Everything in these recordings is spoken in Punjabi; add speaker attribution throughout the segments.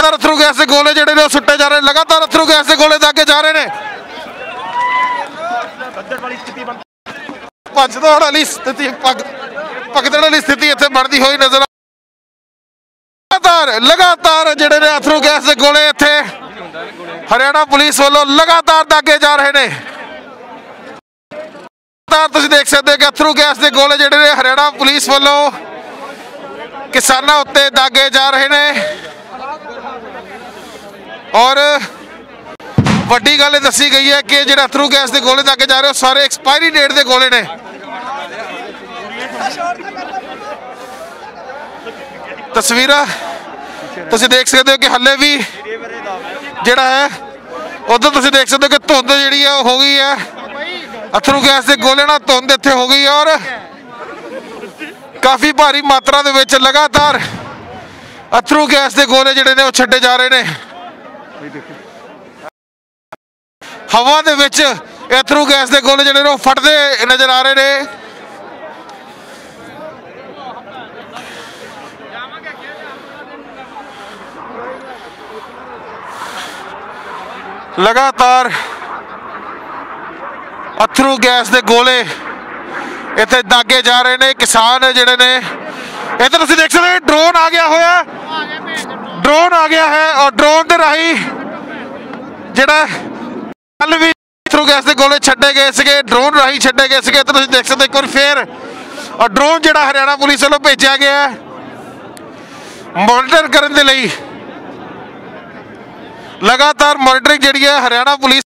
Speaker 1: ਲਗਾਤਾਰ ਅਥਰੂ ਗੈਸ ਦੇ ਗੋਲੇ ਜਿਹੜੇ ਨੇ ਉਹ ਸੁੱਟੇ ਜਾ ਰਹੇ ਨੇ। ਲਗਾਤਾਰ ਅਥਰੂ ਗੈਸ ਦੇ ਗੋਲੇ ਦਾਗੇ ਜਾ ਰਹੇ ਨੇ। ਭੱਜ ਦੌੜ ਵਾਲੀ ਸਥਿਤੀ ਪੱਗ ਪਗਦੜ ਵਾਲੀ ਸਥਿਤੀ ਇੱਥੇ ਬਣਦੀ ਹੋਈ ਨਜ਼ਰ ਲਗਾਤਾਰ ਲਗਾਤਾਰ ਜਿਹੜੇ ਨੇ ਅਥਰੂ ਗੈਸ ਦੇ ਗੋਲੇ ਇੱਥੇ। ਹਰਿਆਣਾ ਪੁਲਿਸ ਵੱਲੋਂ ਲਗਾਤਾਰ ਦਾਗੇ ਜਾ ਰਹੇ ਨੇ। ਲਗਾਤਾਰ ਤੁਸੀਂ ਦੇਖ ਸਕਦੇ ਹੋ ਕਿ ਅਥਰੂ ਗੈਸ ਦੇ ਗੋਲੇ ਜਿਹੜੇ ਨੇ ਹਰਿਆਣਾ ਪੁਲਿਸ ਵੱਲੋਂ ਕਿਸਾਨਾਂ ਉੱਤੇ ਦਾਗੇ ਜਾ ਰਹੇ ਨੇ। ਔਰ ਵੱਡੀ ਗੱਲ ਇਹ ਦੱਸੀ ਗਈ ਹੈ ਕਿ ਜਿਹੜਾ ਅਥਰੂ ਗੈਸ ਦੇ ਗੋਲੇ ਤੱਕ ਜਾ ਰਹੇ ਉਹ ਸਾਰੇ ਐਕਸਪਾਇਰੀ ਡੇਟ ਦੇ ਗੋਲੇ ਨੇ। ਤਸਵੀਰਾਂ ਤੁਸੀਂ ਦੇਖ ਸਕਦੇ ਹੋ ਕਿ ਹੱਲੇ ਵੀ ਜਿਹੜਾ ਹੈ, ਉਧਰ ਤੁਸੀਂ ਦੇਖ ਸਕਦੇ ਹੋ ਕਿ ਧੁੰਦ ਜਿਹੜੀ ਹੈ ਉਹ ਹੋ ਗਈ ਹੈ। ਅਥਰੂ ਗੈਸ ਦੇ ਗੋਲੇ ਨਾਲ ਧੁੰਦ ਇੱਥੇ ਹੋ ਗਈ ਹੈ ਔਰ ਕਾਫੀ ਭਾਰੀ ਮਾਤਰਾ ਦੇ ਵਿੱਚ ਲਗਾਤਾਰ ਅਥਰੂ ਗੈਸ ਦੇ ਗੋਲੇ ਜਿਹੜੇ ਨੇ ਉਹ ਛੱਡੇ ਜਾ ਰਹੇ ਨੇ। ਹਵਾ ਦੇ ਵਿੱਚ ਇਹ ਗੈਸ ਦੇ ਗੋਲੇ ਜਿਹੜੇ ਨੇ ਉਹ ਫਟਦੇ ਨਜ਼ਰ ਆ ਰਹੇ ਨੇ। ਲਗਾਤਾਰ ਅਥਰੂ ਗੈਸ ਦੇ ਗੋਲੇ ਇੱਥੇ ਦਾਗੇ ਜਾ ਰਹੇ ਨੇ। ਕਿਸਾਨ ਜਿਹੜੇ ਨੇ ਇੱਥੇ ਤੁਸੀਂ ਦੇਖ ਸਕਦੇ ਹੋ ਡਰੋਨ ਆ ਗਿਆ ਹੋਇਆ ਡਰੋਨ ਆ ਗਿਆ ਹੈ ਔਰ ਡਰੋਨ ਦੇ ਰਾਹੀਂ ਜਿਹੜਾ ਕੱਲ ਵੀ ਅਥਰੂ ਗੈਸ ਦੇ ਗੋਲੇ ਛੱਡੇ ਗਏ ਸੀਗੇ ਡਰੋਨ ਰਾਹੀਂ ਛੱਡੇ ਗਏ ਸੀਗੇ ਇੱਧਰ ਤੁਸੀਂ ਦੇਖ ਸਕਦੇ ਇੱਕ ਵਾਰ ਫੇਰ ਔਰ ਡਰੋਨ ਜਿਹੜਾ ਹਰਿਆਣਾ ਪੁਲਿਸ ਵੱਲੋਂ ਭੇਜਿਆ ਗਿਆ ਹੈ। ਕਰਨ ਦੇ ਲਈ ਲਗਾਤਾਰ ਮੋਨੀਟਰਿੰਗ ਜਿਹੜੀ ਹੈ ਹਰਿਆਣਾ ਪੁਲਿਸ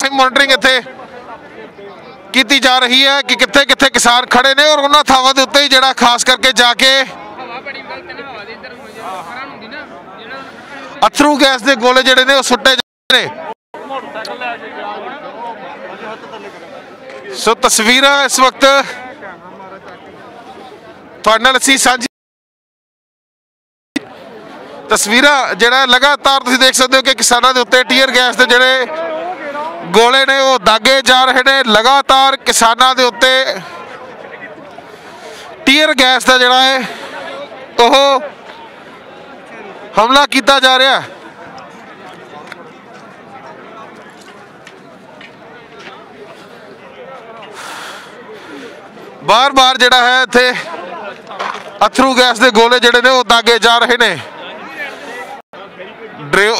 Speaker 1: ਮੋਨੀਟਰਿੰਗ ਇੱਥੇ ਕੀਤੀ ਜਾ ਰਹੀ ਹੈ ਕਿ ਕਿੱਥੇ ਕਿੱਥੇ ਕਿਸਾਨ ਖੜੇ ਨੇ ਔਰ ਉਹਨਾਂ ਥਾਵਾਂ ਦੇ ਉੱਤੇ ਹੀ ਜਿਹੜਾ ਖਾਸ ਕਰਕੇ ਜਾ ਕੇ
Speaker 2: ਹਵਾ ਬੜੀ ਗਲਤ ਨਾ ਹਵਾ ਦੇ ਇੱਧਰ ਹੋ ਜਾ ਖਰਾਨ ਹੁੰਦੀ ਨਾ ਜਿਹੜਾ
Speaker 1: ਅਥਰੂ ਗੈਸ ਦੇ ਗੋਲੇ ਜਿਹੜੇ ਨੇ ਉਹ ਸੁੱਟੇ ਜਾ ਨੇ। ਸੋ ਤਸਵੀਰਾਂ ਇਸ ਵਕਤ ਤੁਹਾਡੇ ਨਾਲ ਅਸੀਂ ਸਾਂਝੀ ਤਸਵੀਰਾਂ ਜਿਹੜਾ ਲਗਾਤਾਰ ਤੁਸੀਂ ਦੇਖ ਸਕਦੇ ਹੋ ਕਿ ਕਿਸਾਨਾਂ ਦੇ ਉੱਤੇ ਟੀਅਰ ਗੈਸ ਦੇ ਜਿਹੜੇ ਗੋਲੇ ਨੇ ਉਹ ਦਾਗੇ ਜਾ ਰਹੇ ਨੇ। ਲਗਾਤਾਰ ਕਿਸਾਨਾਂ ਦੇ ਉੱਤੇ ਟੀਅਰ ਗੈਸ ਦਾ ਜਿਹੜਾ ਹੈ, ਉਹ ਹਮਲਾ ਕੀਤਾ ਜਾ ਰਿਹਾ ਬਾਰ-ਬਾਰ ਜਿਹੜਾ ਹੈ ਇੱਥੇ ਅਥਰੂ ਗੈਸ ਦੇ ਗੋਲੇ ਜਿਹੜੇ ਨੇ ਉਹ ਦਾਗੇ ਜਾ ਰਹੇ ਨੇ।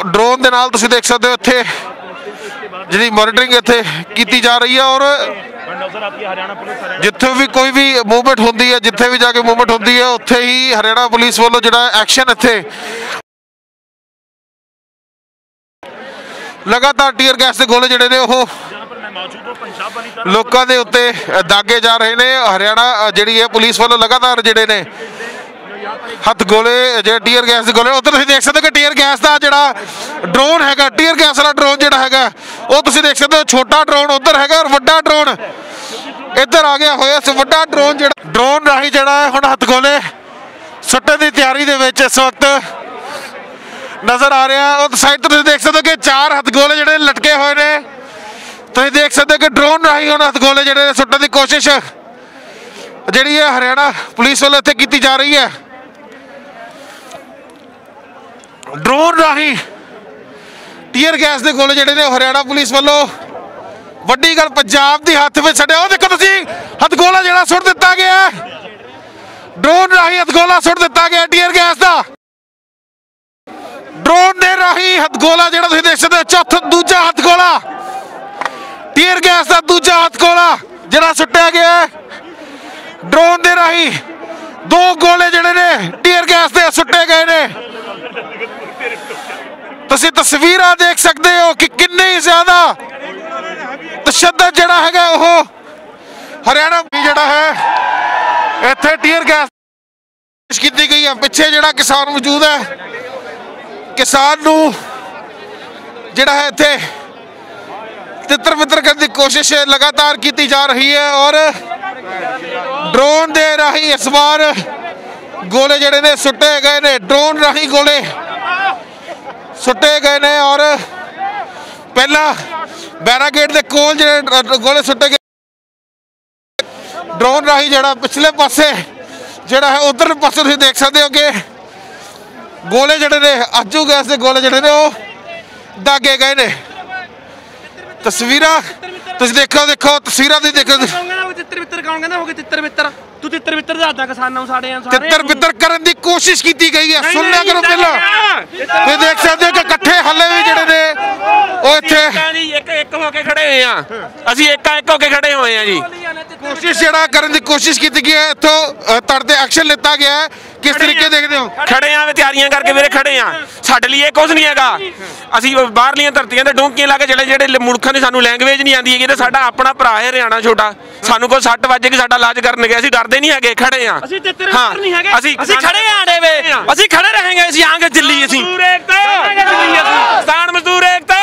Speaker 1: ਡਰੋਨ ਦੇ ਨਾਲ ਤੁਸੀਂ ਦੇਖ ਸਕਦੇ ਹੋ ਇੱਥੇ ਜਿਹੜੀ ਮੋਨੀਟਰਿੰਗ ਇੱਥੇ ਕੀਤੀ ਜਾ ਰਹੀ ਹੈ ਔਰ ਜਿੱਥੇ ਵੀ ਕੋਈ ਵੀ ਮੂਵਮੈਂਟ ਹੁੰਦੀ ਹੈ, ਜਿੱਥੇ ਵੀ ਜਾ ਕੇ ਮੂਵਮੈਂਟ ਹੁੰਦੀ ਹੈ, ਉੱਥੇ ਹੀ ਹਰਿਆਣਾ ਪੁਲਿਸ ਵੱਲੋਂ ਜਿਹੜਾ ਐਕਸ਼ਨ ਇੱਥੇ ਲਗਾਤਾਰ ਟੀਅਰ ਗੈਸ ਦੇ ਗੋਲੇ ਜਿਹੜੇ ਨੇ ਉਹ ਲੋਕਾਂ ਦੇ ਉੱਤੇ ਦਾਗੇ ਜਾ ਰਹੇ ਨੇ। ਹਰਿਆਣਾ ਜਿਹੜੀ ਹੈ ਪੁਲਿਸ ਵੱਲੋਂ ਲਗਾਤਾਰ ਜਿਹੜੇ ਨੇ ਹੱਥ ਗੋਲੇ, ਜੇ ਟੀਅਰ ਗੈਸ ਦੇ ਗੋਲੇ ਉੱਧਰ ਤੁਸੀਂ ਦੇਖ ਸਕਦੇ ਹੋ ਕਿ ਟੀਅਰ ਗੈਸ ਦਾ ਜਿਹੜਾ ਡਰੋਨ ਹੈਗਾ, ਟੀਅਰ ਗੈਸ ਵਾਲਾ ਡਰੋਨ ਜਿਹੜਾ ਹੈਗਾ, ਉਹ ਤੁਸੀਂ ਦੇਖ ਸਕਦੇ ਹੋ, ਛੋਟਾ ਡਰੋਨ ਉੱਧਰ ਹੈਗਾ ਔਰ ਵੱਡਾ ਡਰੋਨ ਇੱਧਰ ਆ ਗਿਆ ਹੋਇਆ। ਸੀ ਵੱਡਾ ਡਰੋਨ ਜਿਹੜਾ, ਡਰੋਨ ਰਾਹੀਂ ਜਿਹੜਾ ਹੁਣ ਹੱਥ ਗੋਲੇ ਸੁੱਟਣ ਦੀ ਤਿਆਰੀ ਦੇ ਵਿੱਚ ਇਸ ਵਕਤ ਨਜ਼ਰ ਆ ਰਿਹਾ। ਉਹ ਸਾਈਡ ਤੋਂ ਤੁਸੀਂ ਦੇਖ ਸਕਦੇ ਹੋ ਕਿ ਚਾਰ ਹੱਥ ਗੋਲੇ ਜਿਹੜੇ ਲਟਕੇ ਹੋਏ ਨੇ। ਤੁਸੀਂ ਦੇਖ ਸਕਦੇ ਹੋ ਕਿ ਡਰੋਨ ਰਾਹੀਂ ਉਹਨਾਂ ਹੱਥ ਗੋਲੇ ਜਿਹੜੇ ਸੁੱਟਣ ਦੀ ਕੋਸ਼ਿਸ਼ ਜਿਹੜੀ ਹੈ ਹਰਿਆਣਾ ਪੁਲਿਸ ਵੱਲੋਂ ਇੱਥੇ ਕੀਤੀ ਜਾ ਰਹੀ ਹੈ। ਡਰੋਨ ਰਾਹੀਂ ਟੀਅਰ ਗੈਸ ਦੇ ਗੋਲੇ ਜਿਹੜੇ ਨੇ ਹਰਿਆਣਾ ਪੁਲਿਸ ਵੱਲੋਂ ਵੱਡੀ ਗੱਲ ਪੰਜਾਬ ਦੀ ਹੱਥ ਵਿੱਚ ਛੱਡਿਆ ਉਹ ਦੇਖੋ ਤੁਸੀਂ, ਹੱਥਗੋਲਾ ਜਿਹੜਾ ਸੁੱਟ ਦਿੱਤਾ ਗਿਆ। ਹੈ। ਡਰੋਨ ਰਾਹੀਂ ਹੱਥਗੋਲਾ ਸੁੱਟ ਦਿੱਤਾ ਗਿਆ ਟੀਅਰ ਗੈਸ ਦਾ। ਡਰੋਨ ਦੇ ਰਾਹੀਂ ਹੱਥਗੋਲਾ ਜਿਹੜਾ ਤੁਸੀਂ ਦੇਖ ਸਕਦੇ ਹੋ, ਚੌਥਾ ਦੂਜਾ ਹੱਥਗੋਲਾ। ਟੀਅਰ ਗੈਸ ਦਾ ਦੂਜਾ ਹੱਥਗੋਲਾ ਜਿਹੜਾ ਸੁੱਟਿਆ ਗਿਆ ਡਰੋਨ ਦੇ ਰਾਹੀਂ ਦੋ ਗੋਲੇ ਜਿਹੜੇ ਨੇ ਟੀਅਰ ਗੈਸ ਦੇ ਸੁੱਟੇ ਗਏ ਨੇ। ਤੁਸੀਂ ਤਸਵੀਰਾਂ ਦੇਖ ਸਕਦੇ ਹੋ ਕਿ ਕਿੰਨੀ ਜ਼ਿਆਦਾ ਤਸ਼ੱਦਦ ਜਿਹੜਾ ਹੈਗਾ ਉਹ ਹਰਿਆਣਾ ਜਿਹੜਾ ਹੈ, ਇੱਥੇ ਟੀਅਰ ਗੈਸ ਕੀਤੀ ਗਈ ਹੈ। ਪਿੱਛੇ ਜਿਹੜਾ ਕਿਸਾਨ ਮੌਜੂਦ ਹੈ ਕਿਸਾਨ ਨੂੰ ਜਿਹੜਾ ਹੈ ਇੱਥੇ ਤਿੱਤਰ ਬਿੱਤਰ ਕਰਨ ਦੀ ਕੋਸ਼ਿਸ਼ ਲਗਾਤਾਰ ਕੀਤੀ ਜਾ ਰਹੀ ਹੈ ਔਰ ਡਰੋਨ ਦੇ ਰਾਹੀਂ ਇਸ ਵਾਰ ਗੋਲੇ ਜਿਹੜੇ ਨੇ ਸੁੱਟੇ ਗਏ ਨੇ, ਡਰੋਨ ਰਾਹੀਂ ਗੋਲੇ ਸੁੱਟੇ ਗਏ ਨੇ ਔਰ ਪਹਿਲਾਂ ਬੈਰਾਗੇਟ ਦੇ ਕੋਲ ਜਿਹੜੇ ਗੋਲੇ ਸੁੱਟੇ ਗਏ ਡਰੋਨ ਰਾਹੀਂ ਜਿਹੜਾ ਪਿਛਲੇ ਪਾਸੇ ਜਿਹੜਾ ਹੈ ਉਧਰ ਪਾਸੇ ਤੁਸੀਂ ਦੇਖ ਸਕਦੇ ਹੋ ਕਿ ਗੋਲੇ ਜਿਹੜੇ ਨੇ ਆਜੂ ਗੈਸ ਦੇ ਗੋਲੇ ਜਿਹੜੇ ਨੇ ਉਹ ਦਾਗੇ ਗਏ ਨੇ। ਤਸਵੀਰਾਂ ਤੁਸੀਂ ਦੇਖੋ ਦੇਖੋ ਤਸਵੀਰਾਂ ਦੀ ਦੇਖੋ।
Speaker 3: ਤਿੱਤਰ ਮਿੱਤਰ ਕੌਣ ਕਹਿੰਦਾ? ਹੋ ਗਏ ਤਿੱਤਰ ਮਿੱਤਰ। ਤੂੰ ਤਿੱਤਰ ਮਿੱਤਰ ਦੱਸਦਾ ਕਿਸਾਨਾਂ ਨੂੰ ਸਾਡੇ ਆ ਸਾਰੇ
Speaker 1: ਤਿੱਤਰ ਬਿੱਤਰ ਕਰਨ ਦੀ ਕੋਸ਼ਿਸ਼ ਕੀਤੀ ਗਈ ਹੈ। ਸੁਣਿਆ
Speaker 3: ਨਹੀਂ,
Speaker 1: ਕਰੋ ਪਹਿਲਾਂ। ਤੁਸੀਂ ਦੇਖ ਸਕਦੇ ਹੋ ਕਿ ਇਕੱਠੇ ਹੱਲੇ ਵੀ ਜਿਹੜੇ ਨੇ ਉਹ ਇੱਥੇ
Speaker 4: ਇੱਕ ਇੱਕ ਹੋ ਕੇ ਖੜੇ ਹੋਏ ਆ। ਅਸੀਂ ਇੱਕਾਂ ਇੱਕ ਹੋ ਕੇ ਖੜੇ ਹੋਏ ਆ ਜੀ।
Speaker 1: ਕੋਸ਼ਿਸ਼ ਜਿਹੜਾ ਕਰਨ ਦੀ ਕੋਸ਼ਿਸ਼ ਕੀਤੀ ਗਈ ਹੈ ਇੱਥੋਂ ਤੜ ਤੇ ਐਕਸ਼ਨ ਲਿੱਤਾ ਗਿਆ ਹੈ। ਕਿਸ ਤਰੀਕੇ ਦੇਖਦੇ ਹੋ?
Speaker 4: ਖੜੇ ਆ ਵੀ ਤਿਆਰੀਆਂ ਕਰਕੇ ਵੀਰੇ ਖੜੇ ਆ ਸਾਡੇ ਲਈ ਇਹ ਕੁਝ ਨਹੀਂ ਹੈਗਾ। ਅਸੀਂ ਬਾਹਰਲੀਆਂ ਧਰਤੀਆਂ ਤੇ ਡੋਂਕੀਆਂ ਲਾ ਕੇ ਜਿਹੜੇ ਜਿਹੜੇ ਮੁਲਕਾਂ ਦੀ ਸਾਨੂੰ ਲੈਂਗੁਏਜ ਨਹੀਂ ਆਉਂਦੀ ਹੈਗੀ ਤੇ ਸਾਡਾ ਆਪਣਾ ਭਰਾ ਹੈ ਹਰਿਆਣਾ ਛੋਟਾ। ਸਾਨੂੰ ਕੋਈ ਸੱਟ ਵੱਜ ਕੇ ਸਾਡਾ ਇਲਾਜ ਕਰਨਗੇ ਅਸੀਂ ਡਰਦੇ ਨਹੀਂ ਹੈਗੇ ਖੜੇ ਆ
Speaker 3: ਅਸੀਂ ਤਿੱਤਰ ਮਿੱਤਰ ਨਹੀਂ ਹੈਗੇ।
Speaker 4: ਅਸੀਂ
Speaker 3: ਅਸੀਂ ਖੜੇ ਆ ਆੜੇ ਵੇ। ਅਸੀਂ ਖੜੇ ਰਹਾਂਗੇ ਅਸੀਂ ਆਂਗੇ ਦਿੱਲੀ ਅਸੀਂ।
Speaker 4: ਮਜ਼ਦੂਰ ਏਕਤਾ। ਕਿਸਾਨ ਮਜ਼ਦੂਰ ਏਕਤਾ।